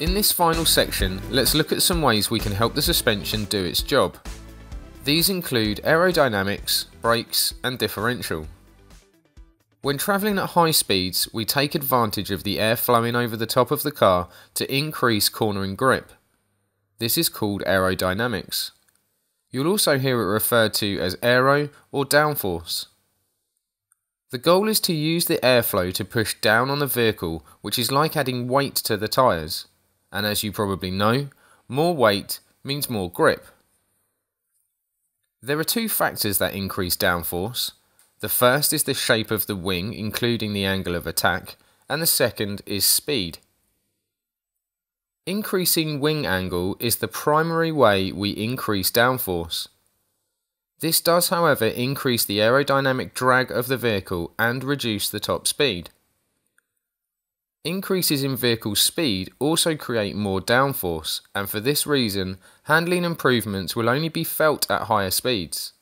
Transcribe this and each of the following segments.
In this final section, let's look at some ways we can help the suspension do its job. These include aerodynamics, brakes and differential. When travelling at high speeds, we take advantage of the air flowing over the top of the car to increase cornering grip. This is called aerodynamics. You'll also hear it referred to as aero or downforce. The goal is to use the airflow to push down on the vehicle, which is like adding weight to the tyres. And as you probably know, more weight means more grip. There are two factors that increase downforce the first is the shape of the wing, including the angle of attack, and the second is speed. Increasing wing angle is the primary way we increase downforce. This does, however, increase the aerodynamic drag of the vehicle and reduce the top speed. Increases in vehicle speed also create more downforce, and for this reason, handling improvements will only be felt at higher speeds.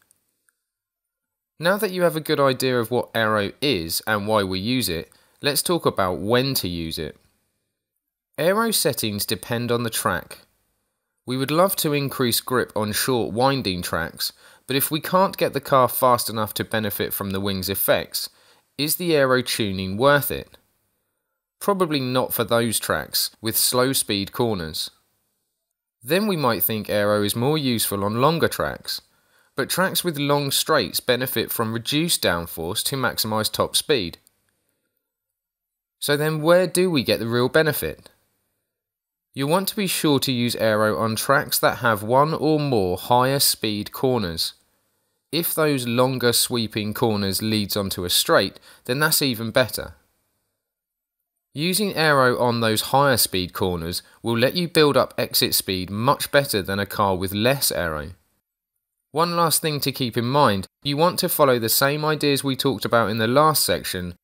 Now that you have a good idea of what aero is and why we use it, let's talk about when to use it. Aero settings depend on the track. We would love to increase grip on short winding tracks, but if we can't get the car fast enough to benefit from the wing's effects, is the aero tuning worth it? Probably not for those tracks with slow speed corners. Then we might think aero is more useful on longer tracks but tracks with long straights benefit from reduced downforce to maximise top speed. So then where do we get the real benefit? You want to be sure to use aero on tracks that have one or more higher speed corners. If those longer sweeping corners leads onto a straight, then that's even better. Using aero on those higher speed corners will let you build up exit speed much better than a car with less aero. One last thing to keep in mind, you want to follow the same ideas we talked about in the last section,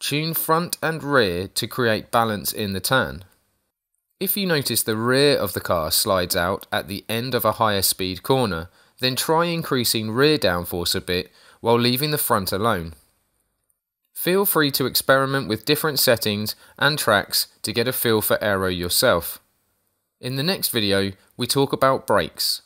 tune front and rear to create balance in the turn. If you notice the rear of the car slides out at the end of a higher speed corner, then try increasing rear downforce a bit while leaving the front alone. Feel free to experiment with different settings and tracks to get a feel for aero yourself. In the next video, we talk about brakes.